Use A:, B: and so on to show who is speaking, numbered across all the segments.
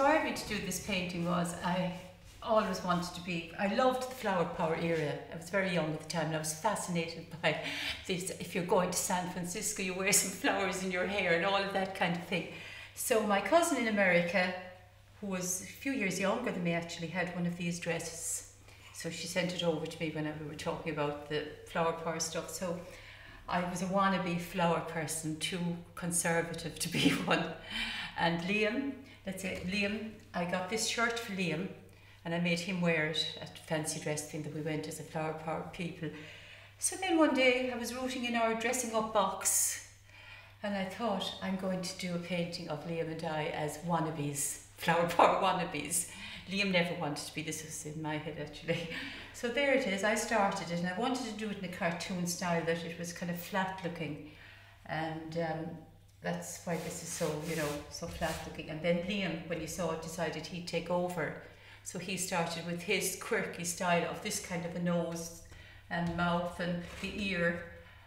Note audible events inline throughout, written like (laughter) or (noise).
A: Inspired me to do this painting was I always wanted to be, I loved the flower power era. I was very young at the time and I was fascinated (laughs) by this. If you're going to San Francisco, you wear (laughs) some flowers in your hair and all of that kind of thing. So my cousin in America, who was a few years younger than me actually, had one of these dresses. So she sent it over to me when we were talking about the flower power stuff. So I was a wannabe flower person, too conservative to be (laughs) one. And Liam, let's say Liam, I got this shirt for Liam and I made him wear it at fancy dress thing that we went as a flower power people. So then one day I was rooting in our dressing up box and I thought I'm going to do a painting of Liam and I as wannabes, (laughs) flower power wannabes. Liam never wanted to be, this was in my head actually. (laughs) So there it is, I started it and I wanted to do it in a cartoon style that it was kind of flat looking and um, that's why this is so, you know, so flat looking. And then Liam, when he saw it, decided he'd take over. So he started with his quirky style of this kind of a nose and mouth and the ear.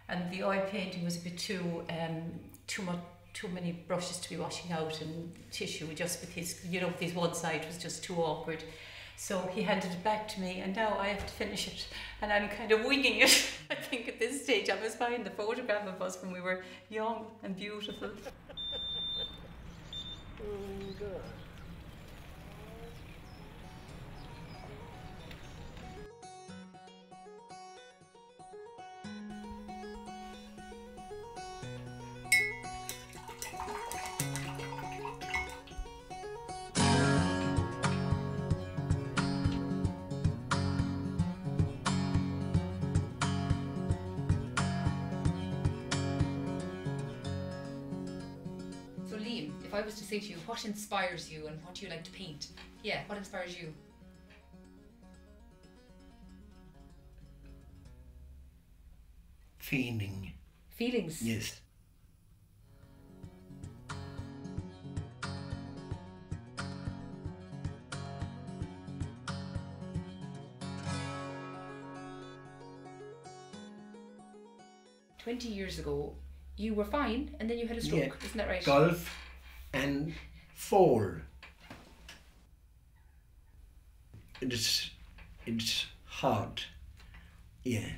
A: And the oil painting was a bit too, um, too much, too many brushes to be washing out and tissue just with his, you know, his one side was just too awkward. So he handed it back to me, and now I have to finish it. And I'm kind of winging it. (laughs) I think at this stage I was buying the photograph of us when we were young and beautiful. (laughs) oh, God.
B: If I was to say to you, what inspires you and what do you like to paint? Yeah, what inspires you?
C: Feeling.
B: Feelings?
C: Yes.
B: Twenty years ago, you were fine and then you had a stroke, yeah. isn't that right?
C: Golf and fall. It's it's hard. Yeah.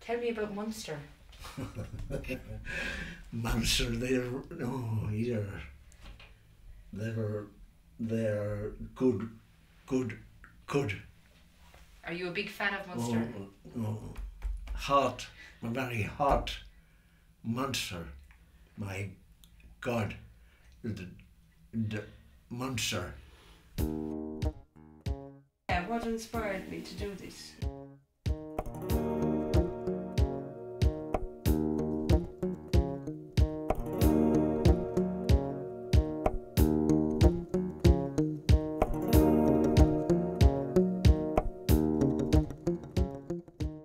B: Tell me about Munster. (laughs)
C: Munster, they're no, either they're they're good, good, good.
B: Are you a big fan of Munster?
C: Oh, no, hot, a very hot Munster. My God, the, the monster.
A: Yeah, what inspired me to do this?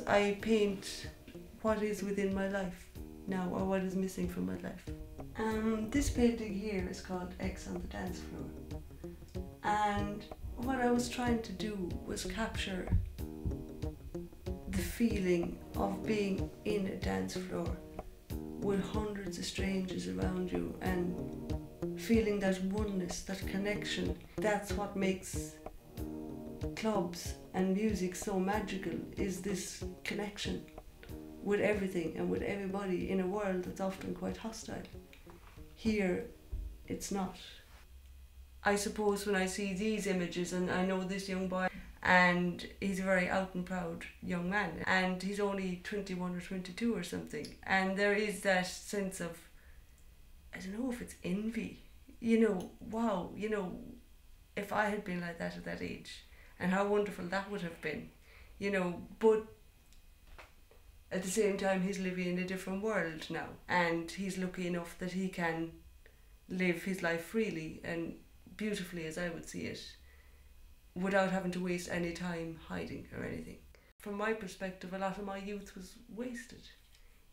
A: I paint what is within my life now or what is missing from my life. Um, this painting here is called X on the Dance Floor. And what I was trying to do was capture the feeling of being in a dance floor with hundreds of strangers around you and feeling that oneness, that connection. That's what makes clubs and music so magical is this connection with everything and with everybody in a world that's often quite hostile. Here, it's not. I suppose when I see these images, and I know this young boy, and he's a very out and proud young man, and he's only 21 or 22 or something, and there is that sense of, I don't know if it's envy, you know, wow, you know, if I had been like that at that age, and how wonderful that would have been, you know, but at the same time he's living in a different world now and he's lucky enough that he can live his life freely and beautifully as I would see it without having to waste any time hiding or anything. From my perspective, a lot of my youth was wasted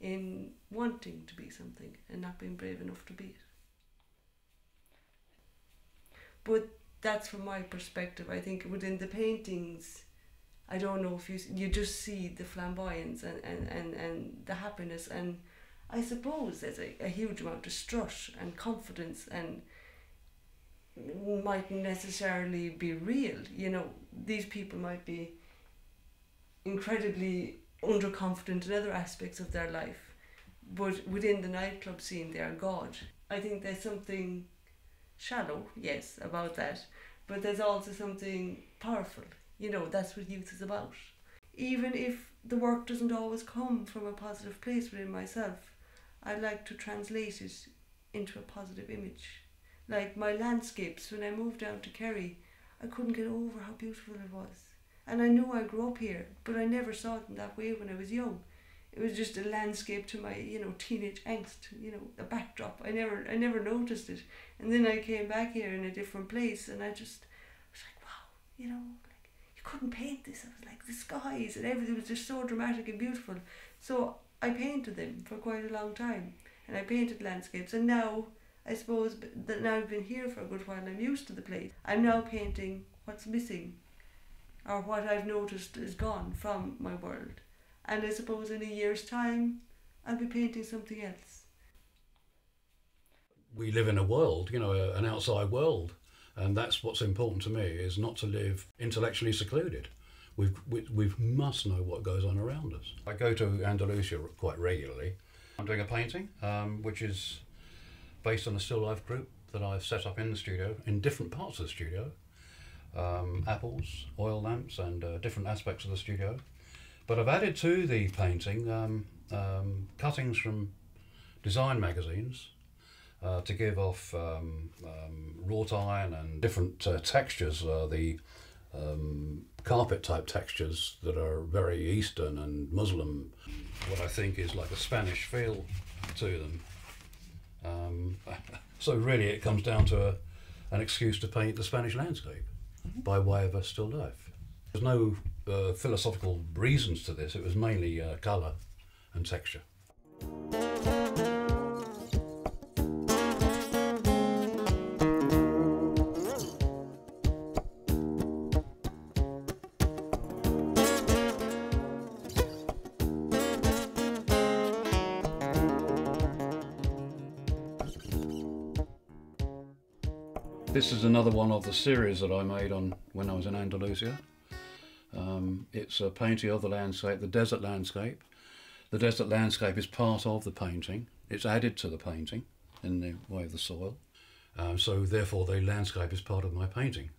A: in wanting to be something and not being brave enough to be it. But that's from my perspective. I think within the paintings, I don't know if you you just see the flamboyance and, and, and, and the happiness and I suppose there's a, a huge amount of strut and confidence and
D: mightn't necessarily be real. You know, these people might be incredibly underconfident in other aspects of their life, but within the nightclub scene, they are God. I think there's something shallow, yes, about that, but there's also something powerful. You know, that's what youth is about. Even if the work doesn't always come from a positive place within myself, I like to translate it into a positive image. Like my landscapes, when I moved down to Kerry, I couldn't get over how beautiful it was. And I knew I grew up here, but I never saw it in that way when I was young. It was just a landscape to my, you know, teenage angst, you know, a backdrop. I never I never noticed it. And then I came back here in a different place and I just was like, wow, you know, you couldn't paint this. I was like the skies and everything was just so dramatic and beautiful. So I painted them for quite a long time. And I painted landscapes and now I suppose that now I've been here for a good while, I'm used to the place. I'm now painting what's missing or what I've noticed is gone from my world. And I suppose in a year's time, I'll be painting something else.
E: We live in a world, you know, an outside world. And that's what's important to me is not to live intellectually secluded. We've, we, we must know what goes on around us. I go to Andalusia quite regularly. I'm doing a painting, um, which is based on a still life group that I've set up in the studio, in different parts of the studio. Um, apples, oil lamps, and uh, different aspects of the studio. But I've added to the painting um, um, cuttings from design magazines uh, to give off um, um, wrought iron and different uh, textures, uh, the um, carpet type textures that are very Eastern and Muslim, what I think is like a Spanish feel to them. Um, (laughs) so really, it comes down to a, an excuse to paint the Spanish landscape mm-hmm. by way of a still life. There's no uh, philosophical reasons to this. It was mainly uh, colour and texture. This is another one of the series that I made on when I was in Andalusia. Um, it's a painting of the landscape, the desert landscape. The desert landscape is part of the painting. It's added to the painting in the way of the soil. Um, so therefore the landscape is part of my painting.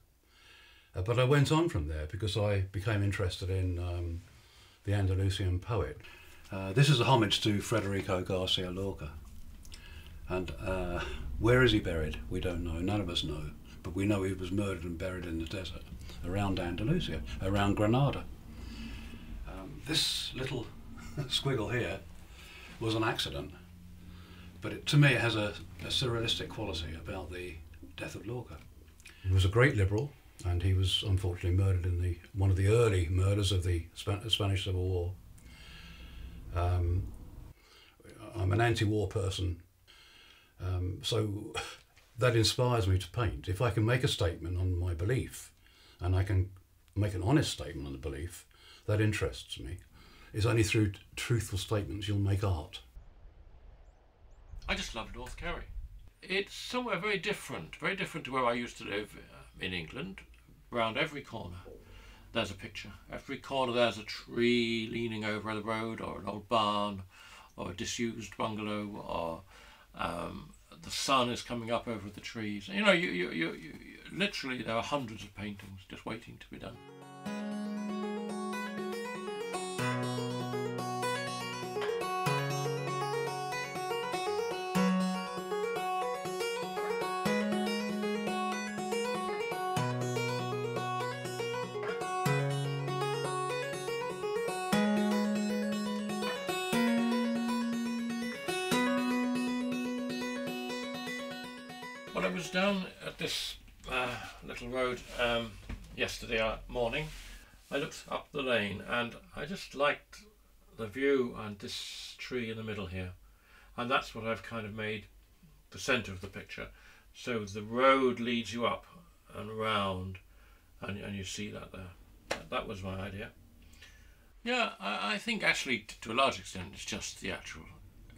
E: Uh, but I went on from there because I became interested in um, the Andalusian poet. Uh, this is a homage to Federico Garcia Lorca. And uh, where is he buried? We don't know. None of us know. But we know he was murdered and buried in the desert around Andalusia, around Granada. Um, this little (laughs) squiggle here was an accident, but it, to me it has a, a surrealistic quality about the death of Lorca. He was a great liberal, and he was unfortunately murdered in the one of the early murders of the Spanish Civil War. Um, I'm an anti-war person um, so that inspires me to paint. If I can make a statement on my belief and I can make an honest statement on the belief, that interests me. It's only through truthful statements you'll make art.
F: I just love North Kerry. It's somewhere very different, very different to where I used to live uh, in England. Around every corner, there's a picture. Every corner, there's a tree leaning over the road, or an old barn, or a disused bungalow, or um, the sun is coming up over the trees. You know, you, you, you, you, literally there are hundreds of paintings just waiting to be done. Was down at this uh, little road um, yesterday morning. I looked up the lane and I just liked the view and this tree in the middle here. And that's what I've kind of made the centre of the picture. So the road leads you up and around and, and you see that there. That, that was my idea. Yeah, I, I think actually to a large extent it's just the actual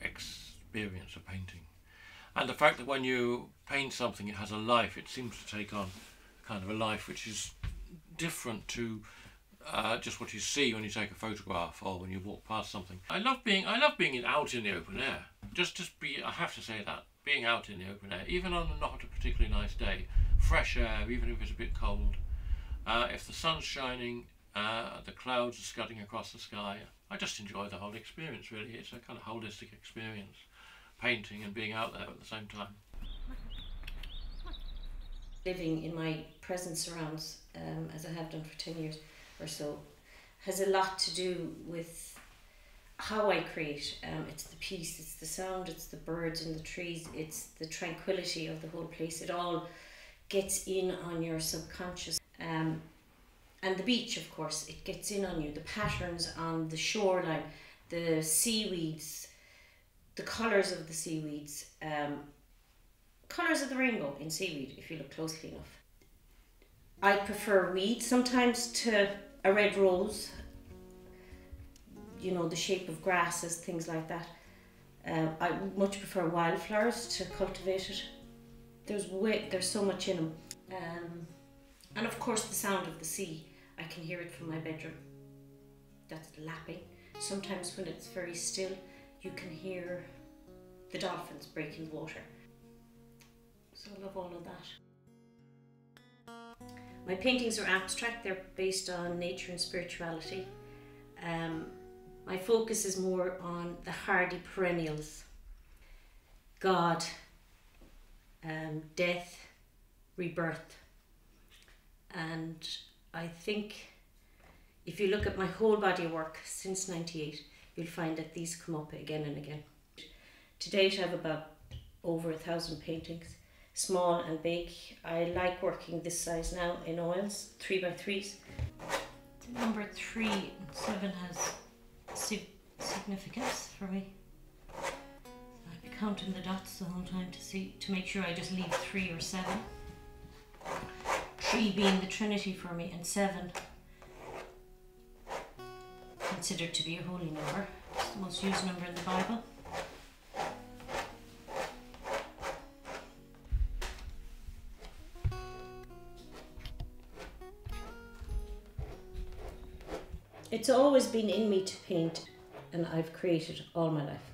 F: experience of painting And the fact that when you paint something, it has a life. It seems to take on kind of a life which is different to uh, just what you see when you take a photograph or when you walk past something. I love being I love being out in the open air. Just just be I have to say that being out in the open air, even on not a particularly nice day, fresh air, even if it's a bit cold. Uh, if the sun's shining, uh, the clouds are scudding across the sky. I just enjoy the whole experience. Really, it's a kind of holistic experience, painting and being out there at the same time.
G: Living in my present surrounds, um, as I have done for ten years or so, has a lot to do with how I create. Um, it's the peace, it's the sound, it's the birds and the trees, it's the tranquility of the whole place. It all gets in on your subconscious. Um, and the beach, of course, it gets in on you. The patterns on the shoreline, the seaweeds, the colours of the seaweeds, um, colours of the rainbow in seaweed, if you look closely enough. I prefer weed sometimes to a red rose, you know, the shape of grasses, things like that. Uh, I much prefer wildflowers to cultivated. There's way, there's so much in them. Um, and of course the sound of the sea. I can hear it from my bedroom. That's lapping. Sometimes when it's very still, you can hear the dolphins breaking the water. So I love all of that. My paintings are abstract, they're based on nature and spirituality. Um, my focus is more on the hardy perennials God, um, death, rebirth. And I think if you look at my whole body of work since 98, you'll find that these come up again and again. To date, I have about over a thousand paintings, small and big. I like working this size now in oils, three by threes. Number three and seven has significance for me. I'd be counting the dots the whole time to see to make sure I just leave three or seven. Three being the Trinity for me, and seven considered to be a holy number. It's the most used number in the Bible. It's always been in me to paint, and I've created all my life.